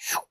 Ow.